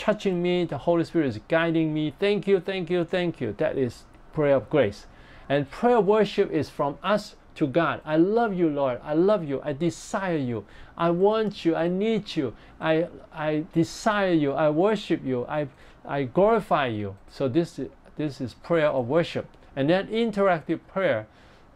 touching me. The Holy Spirit is guiding me. Thank you, thank you, thank you. That is prayer of grace. And prayer worship is from us to God. I love you, Lord. I love you. I desire you. I want you. I need you. I, I desire you. I worship you. I, I glorify you. So this is, this is prayer of worship. And then interactive prayer,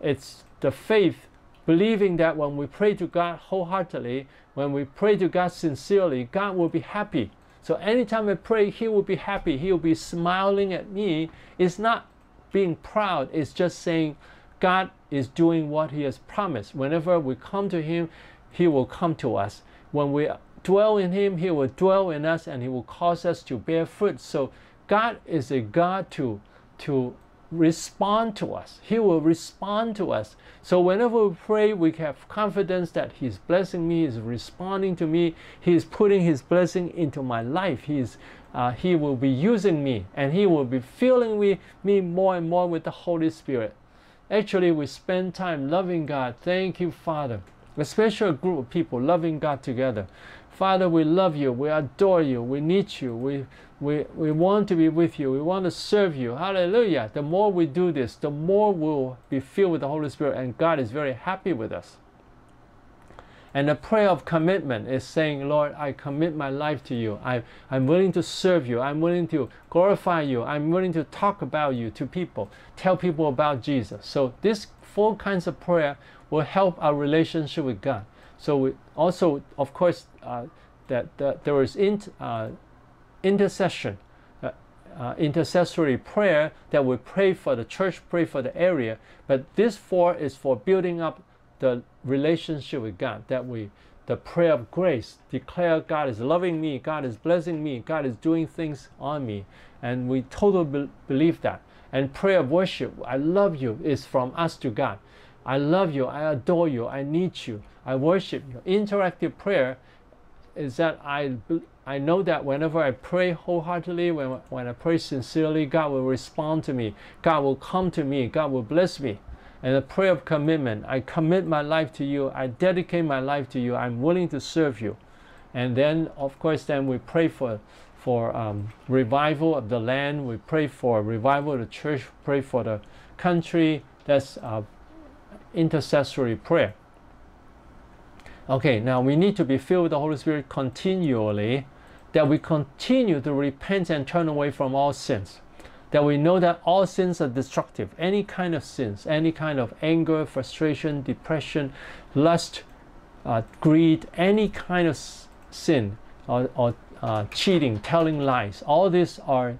it's the faith, believing that when we pray to God wholeheartedly, when we pray to God sincerely, God will be happy. So anytime I pray, He will be happy. He will be smiling at me. It's not being proud, it's just saying, God is doing what He has promised. Whenever we come to Him, He will come to us. When we dwell in Him, He will dwell in us and He will cause us to bear fruit. So God is a God to, to respond to us. He will respond to us. So whenever we pray, we have confidence that He's blessing me, He's responding to me, He's putting His blessing into my life. He's, uh, he will be using me and He will be filling me, me more and more with the Holy Spirit. Actually, we spend time loving God. Thank you, Father. Especially a group of people loving God together. Father, we love you. We adore you. We need you. We, we, we want to be with you. We want to serve you. Hallelujah. The more we do this, the more we'll be filled with the Holy Spirit, and God is very happy with us. And the prayer of commitment is saying, Lord, I commit my life to you. I, I'm willing to serve you. I'm willing to glorify you. I'm willing to talk about you to people, tell people about Jesus. So, these four kinds of prayer will help our relationship with God. So, we also, of course, uh, that, that there is in, uh, intercession. Uh, uh, intercessory prayer that we pray for the church, pray for the area, but this four is for building up the relationship with God that we the prayer of grace declare God is loving me, God is blessing me, God is doing things on me, and we totally be believe that. And prayer of worship, I love you, is from us to God. I love you, I adore you, I need you, I worship you. Interactive prayer is that I I know that whenever I pray wholeheartedly, when, when I pray sincerely, God will respond to me. God will come to me. God will bless me and a prayer of commitment. I commit my life to you. I dedicate my life to you. I'm willing to serve you. And then, of course, then we pray for for um, revival of the land. We pray for revival of the church. Pray for the country. That's uh, intercessory prayer. Okay, now we need to be filled with the Holy Spirit continually, that we continue to repent and turn away from all sins that we know that all sins are destructive. Any kind of sins, any kind of anger, frustration, depression, lust, uh, greed, any kind of sin or, or uh, cheating, telling lies, all these are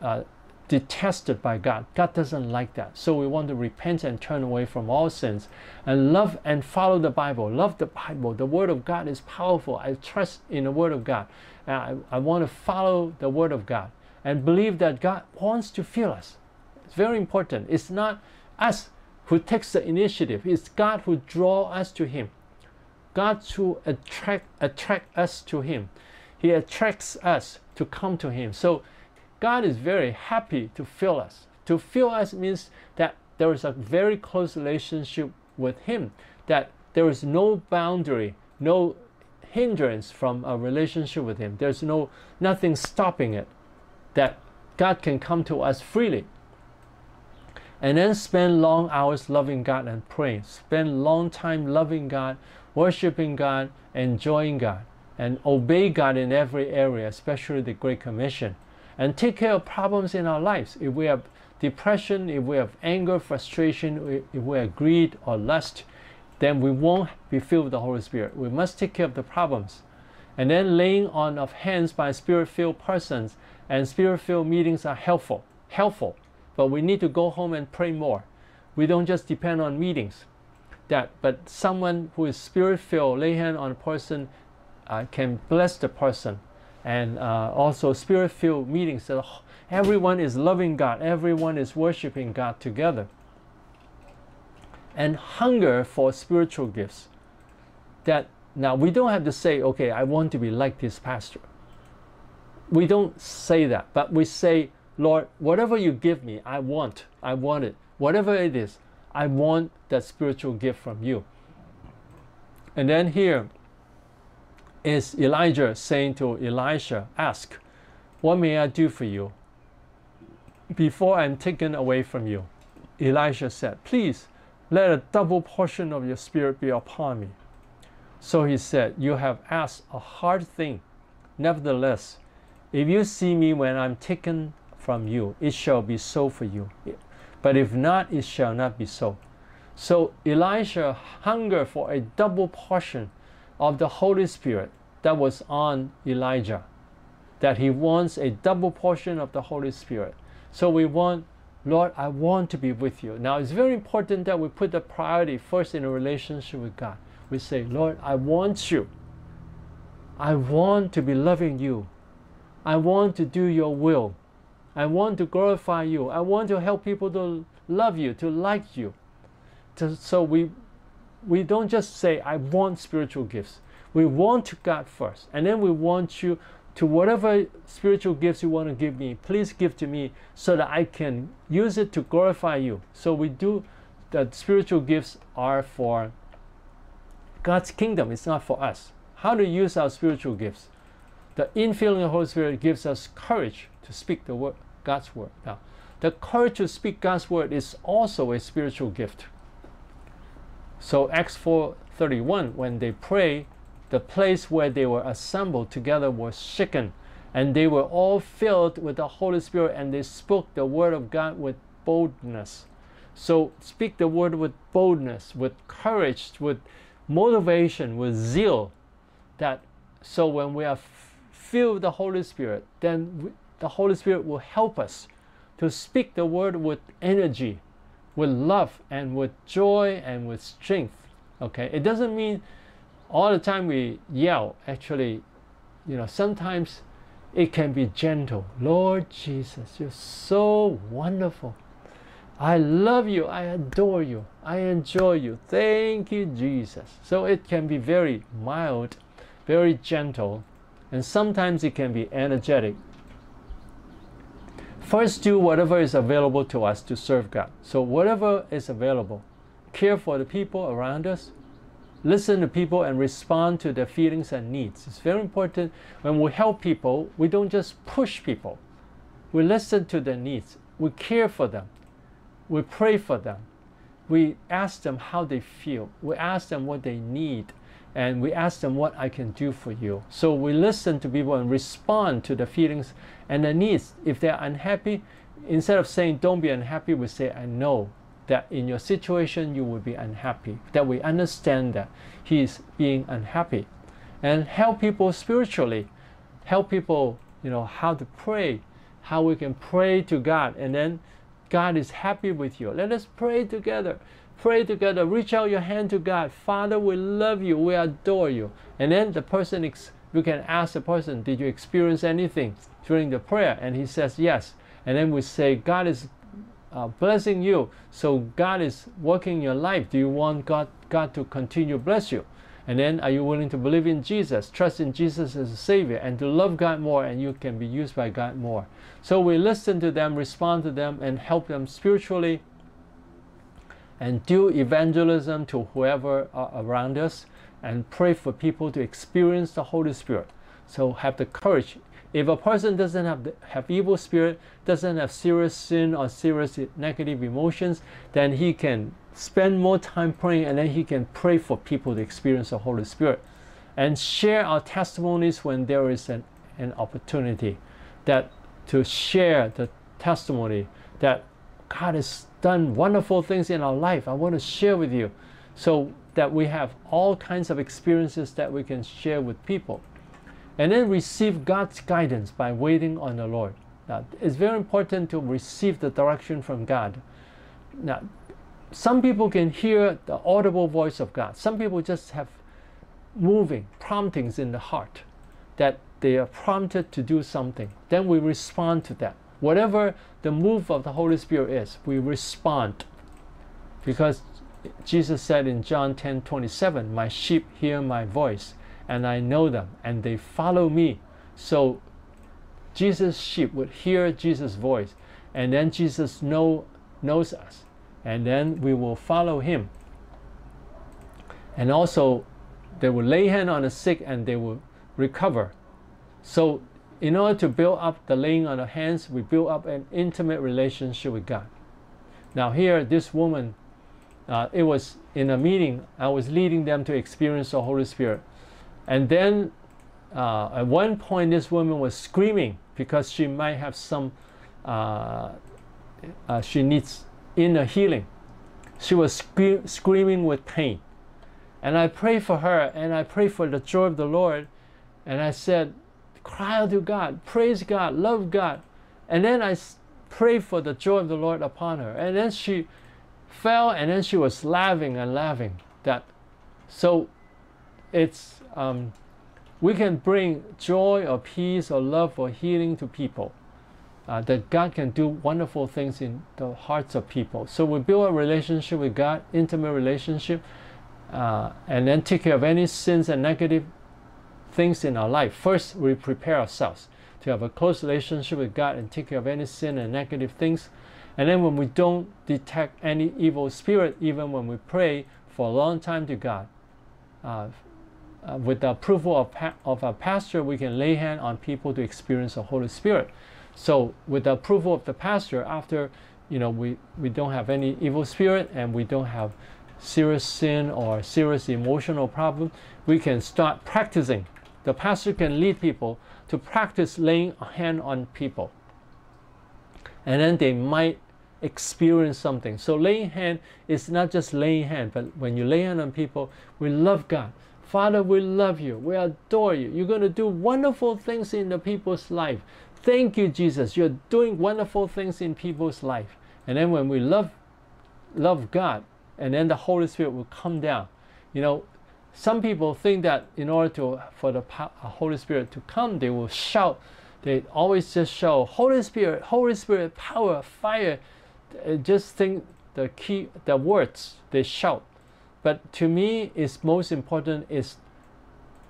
uh, detested by God. God doesn't like that. So we want to repent and turn away from all sins and love and follow the Bible. Love the Bible. The Word of God is powerful. I trust in the Word of God. I, I want to follow the Word of God and believe that God wants to fill us. It's very important. It's not us who takes the initiative. It's God who draw us to Him. God to attract attract us to Him. He attracts us to come to Him. So God is very happy to fill us. To fill us means that there is a very close relationship with Him. That there is no boundary, no hindrance from a relationship with Him. There's no nothing stopping it that God can come to us freely. And then spend long hours loving God and praying. Spend long time loving God, worshiping God, enjoying God, and obey God in every area, especially the Great Commission. And take care of problems in our lives. If we have depression, if we have anger, frustration, if we have greed or lust, then we won't be filled with the Holy Spirit. We must take care of the problems. And then laying on of hands by spirit-filled persons and spirit-filled meetings are helpful, helpful, but we need to go home and pray more. We don't just depend on meetings. That, but someone who is spirit-filled, lay hand on a person, uh, can bless the person, and uh, also spirit-filled meetings. So everyone is loving God, everyone is worshiping God together, and hunger for spiritual gifts. That now we don't have to say, okay, I want to be like this pastor we don't say that, but we say, Lord, whatever you give me, I want. I want it. Whatever it is, I want that spiritual gift from you. And then here is Elijah saying to Elisha, Ask, What may I do for you before I'm taken away from you? Elisha said, Please let a double portion of your spirit be upon me. So he said, You have asked a hard thing. Nevertheless, if you see me when I'm taken from you, it shall be so for you. But if not, it shall not be so. So Elisha hungered for a double portion of the Holy Spirit that was on Elijah. That he wants a double portion of the Holy Spirit. So we want, Lord, I want to be with you. Now it's very important that we put the priority first in a relationship with God. We say, Lord, I want you. I want to be loving you. I want to do your will. I want to glorify you. I want to help people to love you, to like you to, so we we don't just say I want spiritual gifts. We want to God first, and then we want you to whatever spiritual gifts you want to give me. Please give to me so that I can use it to glorify you. So we do the spiritual gifts are for God's kingdom. It's not for us. How to use our spiritual gifts? The infilling of the Holy Spirit gives us courage to speak the word, God's word. Now, the courage to speak God's word is also a spiritual gift. So Acts 4:31, when they pray, the place where they were assembled together was shaken, and they were all filled with the Holy Spirit, and they spoke the word of God with boldness. So speak the word with boldness, with courage, with motivation, with zeal. That so when we are filled with the Holy Spirit, then we, the Holy Spirit will help us to speak the word with energy, with love and with joy and with strength. Okay, it doesn't mean all the time we yell. Actually, you know, sometimes it can be gentle. Lord Jesus, you're so wonderful. I love you. I adore you. I enjoy you. Thank you, Jesus. So it can be very mild, very gentle, and sometimes it can be energetic. First, do whatever is available to us to serve God. So, whatever is available, care for the people around us, listen to people, and respond to their feelings and needs. It's very important when we help people, we don't just push people. We listen to their needs, we care for them, we pray for them, we ask them how they feel, we ask them what they need, and we ask them what I can do for you. So we listen to people and respond to the feelings and their needs. If they're unhappy, instead of saying don't be unhappy, we say I know that in your situation you will be unhappy. That we understand that he is being unhappy. And help people spiritually. Help people, you know, how to pray, how we can pray to God, and then God is happy with you. Let us pray together. Pray together. Reach out your hand to God. Father, we love you. We adore you. And then the person, you can ask the person, Did you experience anything during the prayer? And he says, Yes. And then we say, God is uh, blessing you. So God is working your life. Do you want God, God to continue bless you? And then are you willing to believe in Jesus, trust in Jesus as a Savior, and to love God more, and you can be used by God more? So we listen to them, respond to them, and help them spiritually and do evangelism to whoever around us and pray for people to experience the Holy Spirit. So have the courage. If a person doesn't have have evil spirit, doesn't have serious sin or serious negative emotions, then he can spend more time praying and then he can pray for people to experience the Holy Spirit and share our testimonies when there is an, an opportunity that to share the testimony that God has done wonderful things in our life. I want to share with you so that we have all kinds of experiences that we can share with people. And then receive God's guidance by waiting on the Lord. Now, it's very important to receive the direction from God. Now, some people can hear the audible voice of God. Some people just have moving promptings in the heart that they are prompted to do something. Then we respond to that. Whatever the move of the Holy Spirit is, we respond. Because Jesus said in John 10 27, My sheep hear my voice, and I know them, and they follow me. So Jesus' sheep would hear Jesus' voice, and then Jesus know, knows us, and then we will follow him. And also, they will lay hand on the sick and they will recover. So in order to build up the laying on of hands, we build up an intimate relationship with God. Now, here, this woman, uh, it was in a meeting, I was leading them to experience the Holy Spirit. And then uh, at one point, this woman was screaming because she might have some, uh, uh she needs inner healing. She was scre- screaming with pain. And I prayed for her and I prayed for the joy of the Lord. And I said, cry out to God, praise God, love God. And then I prayed for the joy of the Lord upon her. And then she fell and then she was laughing and laughing. That so it's um, we can bring joy or peace or love or healing to people. Uh, that God can do wonderful things in the hearts of people. So we build a relationship with God, intimate relationship, uh, and then take care of any sins and negative things in our life. First, we prepare ourselves to have a close relationship with God and take care of any sin and negative things. And then when we don't detect any evil spirit, even when we pray for a long time to God, uh, uh, with the approval of, of a pastor, we can lay hand on people to experience the Holy Spirit. So with the approval of the pastor, after you know we, we don't have any evil spirit and we don't have serious sin or serious emotional problem, we can start practicing. The pastor can lead people to practice laying a hand on people. And then they might experience something. So laying hand is not just laying hand, but when you lay hand on people, we love God. Father, we love you. We adore you. You're going to do wonderful things in the people's life. Thank you, Jesus. You're doing wonderful things in people's life. And then when we love love God, and then the Holy Spirit will come down. You know, some people think that in order to for the uh, Holy Spirit to come, they will shout. They always just shout, "Holy Spirit, Holy Spirit, power, fire." Just think the key, the words they shout. But to me, it's most important is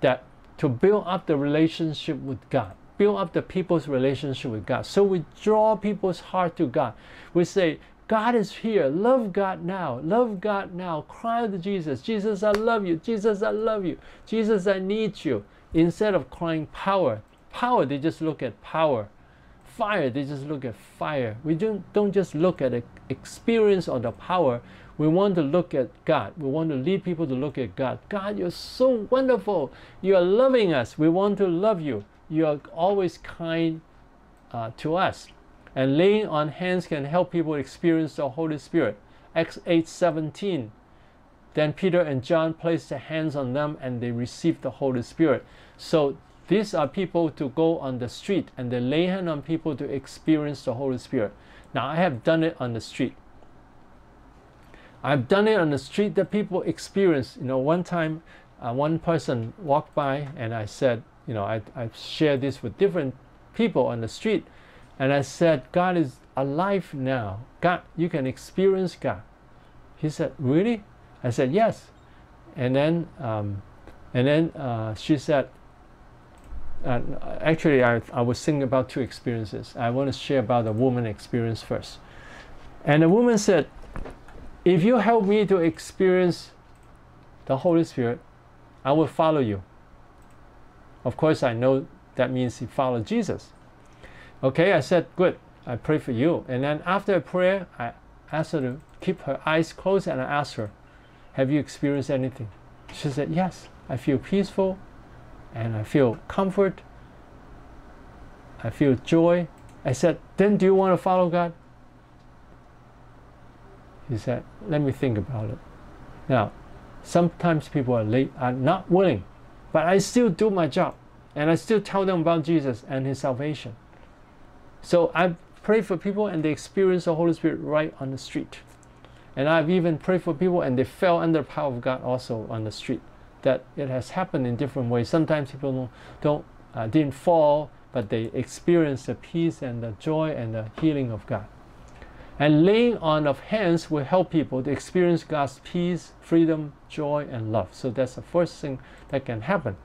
that to build up the relationship with God, build up the people's relationship with God. So we draw people's heart to God. We say, God is here. Love God now. Love God now. Cry to Jesus. Jesus, I love you. Jesus, I love you. Jesus, I need you. Instead of crying power, power, they just look at power. Fire, they just look at fire. We don't, don't just look at the experience or the power. We want to look at God. We want to lead people to look at God. God, you're so wonderful. You are loving us. We want to love you. You are always kind uh, to us. And laying on hands can help people experience the Holy Spirit. Acts 8:17. Then Peter and John placed their hands on them and they received the Holy Spirit. So these are people to go on the street and they lay hand on people to experience the Holy Spirit. Now I have done it on the street. I've done it on the street that people experience. You know, one time uh, one person walked by and I said, you know, I, I shared this with different people on the street and I said, God is alive now. God, you can experience God. He said, Really? I said, Yes. And then, um, and then uh, she said, uh, actually, I, I was thinking about two experiences. I want to share about the woman experience first. And the woman said, If you help me to experience the Holy Spirit, I will follow you. Of course, I know that means he followed Jesus. Okay, I said, good. I pray for you. And then after a prayer, I asked her to keep her eyes closed and I asked her, have you experienced anything? She said, yes. I feel peaceful and I feel comfort. I feel joy. I said, then do you want to follow God? He said, let me think about it. Now, sometimes people are late, are not willing, but I still do my job and I still tell them about Jesus and his salvation. So I pray for people and they experience the Holy Spirit right on the street. And I've even prayed for people and they fell under the power of God also on the street. That it has happened in different ways. Sometimes people don't, don't uh, didn't fall, but they experience the peace and the joy and the healing of God. And laying on of hands will help people to experience God's peace, freedom, joy, and love. So that's the first thing that can happen.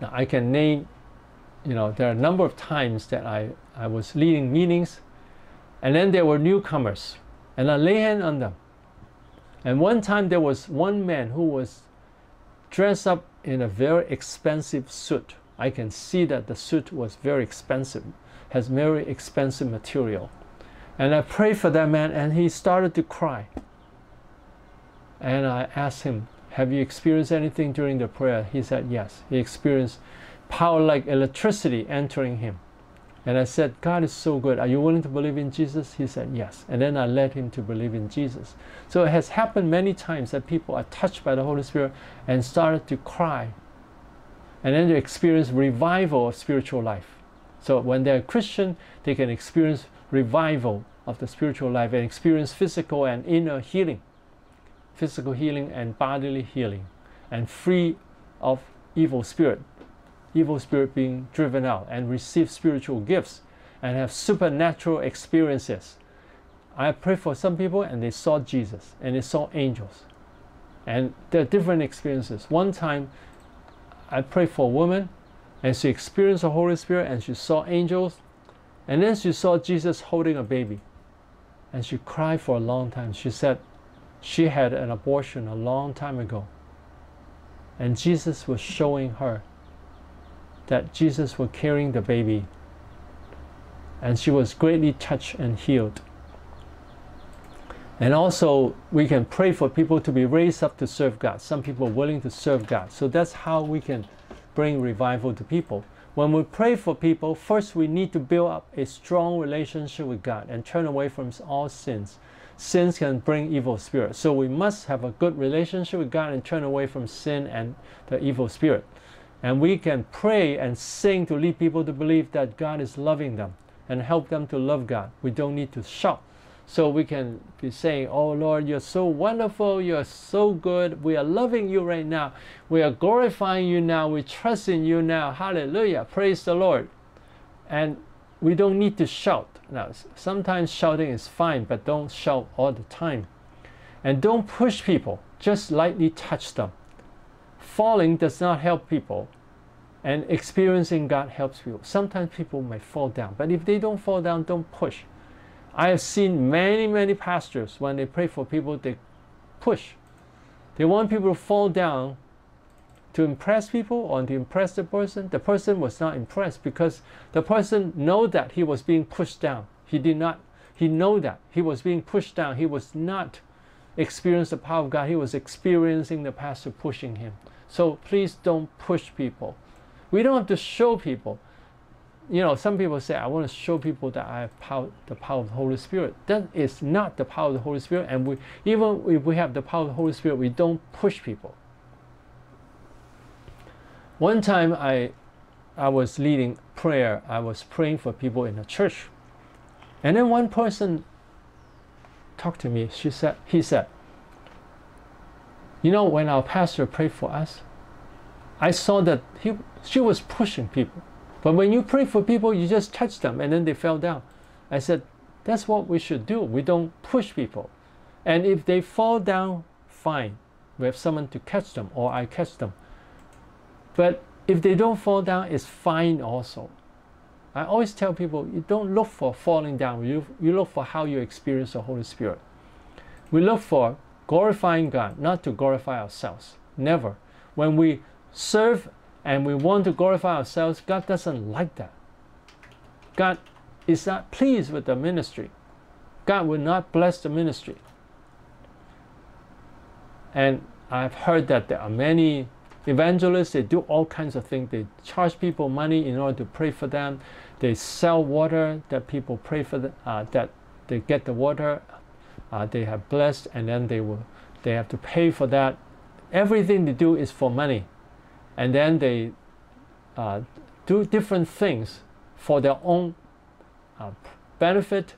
Now I can name you know, there are a number of times that I, I was leading meetings, and then there were newcomers, and I lay hand on them. And one time there was one man who was dressed up in a very expensive suit, I can see that the suit was very expensive, has very expensive material. And I prayed for that man and he started to cry. And I asked him, Have you experienced anything during the prayer? He said, Yes. He experienced power like electricity entering him. And I said, God is so good. Are you willing to believe in Jesus? He said, Yes. And then I led him to believe in Jesus. So it has happened many times that people are touched by the Holy Spirit and started to cry. And then they experience revival of spiritual life. So when they're a Christian, they can experience revival of the spiritual life and experience physical and inner healing, physical healing and bodily healing, and free of evil spirit evil spirit being driven out and receive spiritual gifts and have supernatural experiences. I prayed for some people and they saw Jesus and they saw angels. And there are different experiences. One time I prayed for a woman and she experienced the Holy Spirit and she saw angels. And then she saw Jesus holding a baby. And she cried for a long time. She said she had an abortion a long time ago. And Jesus was showing her that Jesus was carrying the baby. And she was greatly touched and healed. And also, we can pray for people to be raised up to serve God. Some people are willing to serve God. So that's how we can bring revival to people. When we pray for people, first we need to build up a strong relationship with God and turn away from all sins. Sins can bring evil spirits. So we must have a good relationship with God and turn away from sin and the evil spirit. And we can pray and sing to lead people to believe that God is loving them and help them to love God. We don't need to shout. So we can be saying, Oh Lord, you're so wonderful, you're so good, we are loving you right now, we are glorifying you now, we trust in you now. Hallelujah. Praise the Lord. And we don't need to shout. Now, sometimes shouting is fine, but don't shout all the time. And don't push people, just lightly touch them falling does not help people and experiencing God helps people. Sometimes people may fall down, but if they don't fall down, don't push. I have seen many, many pastors when they pray for people, they push. They want people to fall down to impress people or to impress the person. The person was not impressed because the person know that he was being pushed down. He did not, he know that he was being pushed down. He was not experience the power of God. He was experiencing the pastor pushing him. So please don't push people. We don't have to show people. You know, some people say, I want to show people that I have power, the power of the Holy Spirit. That is not the power of the Holy Spirit. And we, even if we have the power of the Holy Spirit, we don't push people. One time I, I was leading prayer. I was praying for people in the church. And then one person talked to me. She said, he said, you know, when our pastor prayed for us, I saw that he, she was pushing people. But when you pray for people, you just touch them and then they fell down. I said, that's what we should do. We don't push people. And if they fall down, fine. We have someone to catch them or I catch them. But if they don't fall down, it's fine also. I always tell people, you don't look for falling down. You, you look for how you experience the Holy Spirit. We look for glorifying God, not to glorify ourselves. Never. When we serve and we want to glorify ourselves, God doesn't like that. God is not pleased with the ministry. God will not bless the ministry. And I've heard that there are many evangelists, they do all kinds of things. They charge people money in order to pray for them. They sell water that people pray for, the, uh, that they get the water uh, they have blessed and then they will they have to pay for that everything they do is for money and then they uh, do different things for their own uh, benefit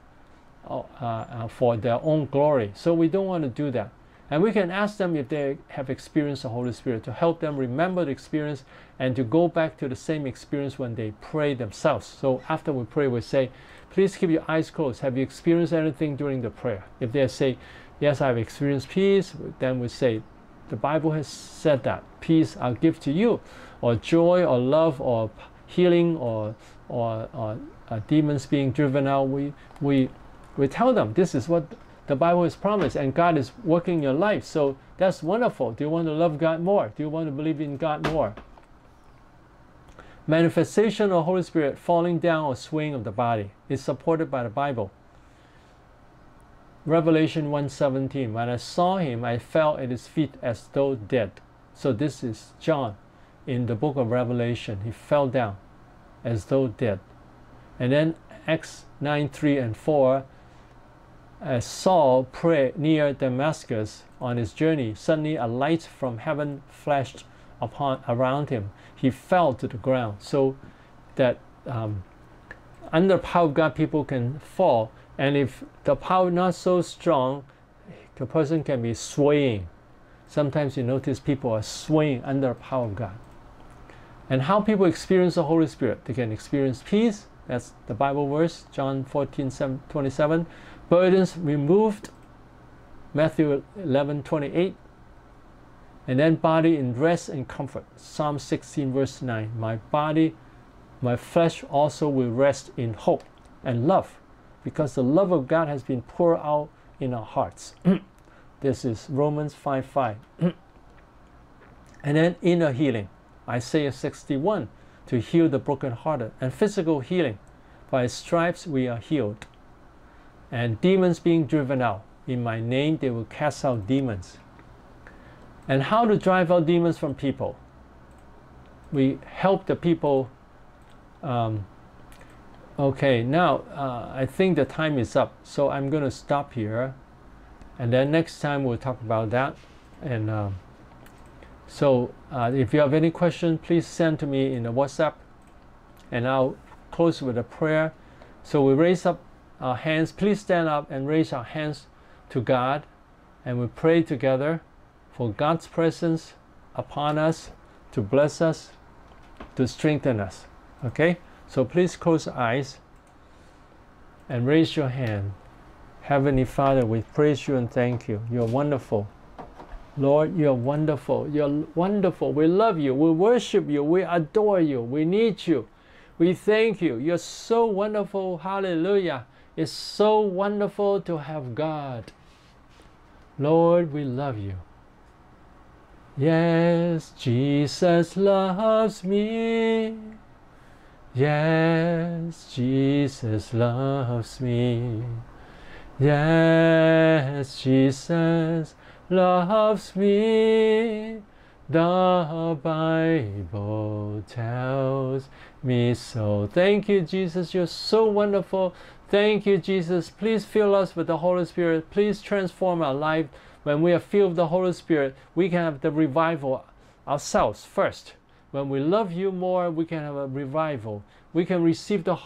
uh, uh, for their own glory so we don't want to do that and we can ask them if they have experienced the Holy Spirit to help them remember the experience and to go back to the same experience when they pray themselves. So after we pray, we say, please keep your eyes closed. Have you experienced anything during the prayer? If they say, yes, I've experienced peace, then we say, the Bible has said that peace I'll give to you, or joy, or love, or healing, or or, or uh, demons being driven out. We we we tell them this is what the Bible has promised, and God is working in your life. So that's wonderful. Do you want to love God more? Do you want to believe in God more? manifestation of Holy Spirit falling down or swaying of the body is supported by the Bible. Revelation 1:17 When I saw him I fell at his feet as though dead. So this is John in the book of Revelation. He fell down as though dead. And then Acts 9 3 and 4 as Saul prayed near Damascus on his journey, suddenly a light from heaven flashed upon around him. He fell to the ground, so that um, under power of God, people can fall. And if the power not so strong, the person can be swaying. Sometimes you notice people are swaying under the power of God. And how people experience the Holy Spirit, they can experience peace. That's the Bible verse, John 14, 27 burdens removed, Matthew 11 28. And then body in rest and comfort, Psalm 16, verse 9. My body, my flesh also will rest in hope and love, because the love of God has been poured out in our hearts. this is Romans 5 5. and then inner healing, Isaiah 61, to heal the brokenhearted, and physical healing. By stripes we are healed and demons being driven out. In my name, they will cast out demons. And how to drive out demons from people? We help the people. Um, okay, now uh, I think the time is up, so I'm going to stop here. And then next time we'll talk about that. And um, so uh, if you have any questions, please send to me in the WhatsApp. And I'll close with a prayer. So we raise up our hands. Please stand up and raise our hands to God and we pray together for God's presence upon us to bless us, to strengthen us. Okay? So please close your eyes and raise your hand. Heavenly Father, we praise you and thank you. You're wonderful. Lord, you're wonderful. You're wonderful. We love you. We worship you. We adore you. We need you. We thank you. You're so wonderful. Hallelujah. It's so wonderful to have God. Lord, we love you. Yes, Jesus loves me. Yes, Jesus loves me. Yes, Jesus loves me. The Bible tells me so. Thank you, Jesus. You're so wonderful. Thank you, Jesus. Please fill us with the Holy Spirit. Please transform our life. When we are filled with the Holy Spirit, we can have the revival ourselves first. When we love you more, we can have a revival. We can receive the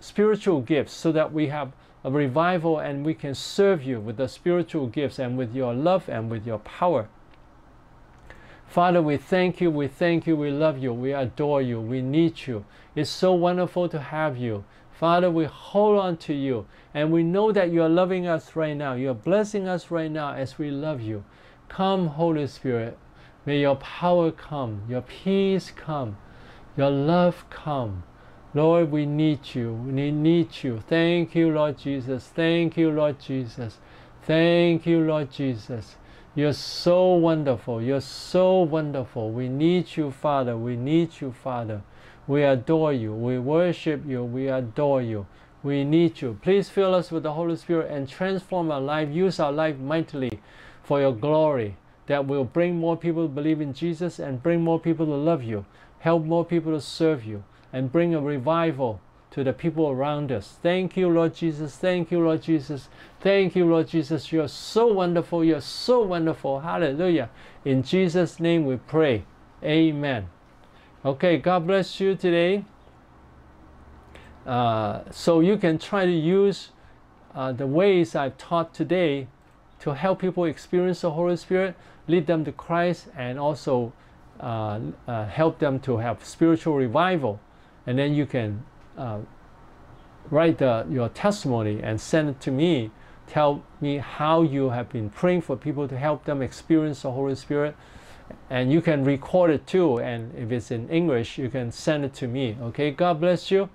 spiritual gifts so that we have a revival and we can serve you with the spiritual gifts and with your love and with your power. Father, we thank you, we thank you, we love you, we adore you, we need you. It's so wonderful to have you. Father, we hold on to you and we know that you are loving us right now. You are blessing us right now as we love you. Come, Holy Spirit. May your power come, your peace come, your love come. Lord, we need you. We need you. Thank you, Lord Jesus. Thank you, Lord Jesus. Thank you, Lord Jesus. You're so wonderful. You're so wonderful. We need you, Father. We need you, Father. We adore you. We worship you. We adore you. We need you. Please fill us with the Holy Spirit and transform our life. Use our life mightily for your glory that will bring more people to believe in Jesus and bring more people to love you. Help more people to serve you and bring a revival to the people around us. Thank you, Lord Jesus. Thank you, Lord Jesus. Thank you, Lord Jesus. You're so wonderful. You're so wonderful. Hallelujah. In Jesus' name we pray. Amen. Okay, God bless you today. Uh, so you can try to use uh, the ways I've taught today to help people experience the Holy Spirit, lead them to Christ, and also uh, uh help them to have spiritual revival. And then you can uh, write the, your testimony and send it to me. Tell me how you have been praying for people to help them experience the Holy Spirit. And you can record it too. And if it's in english you can send it to me. Okay? God bless you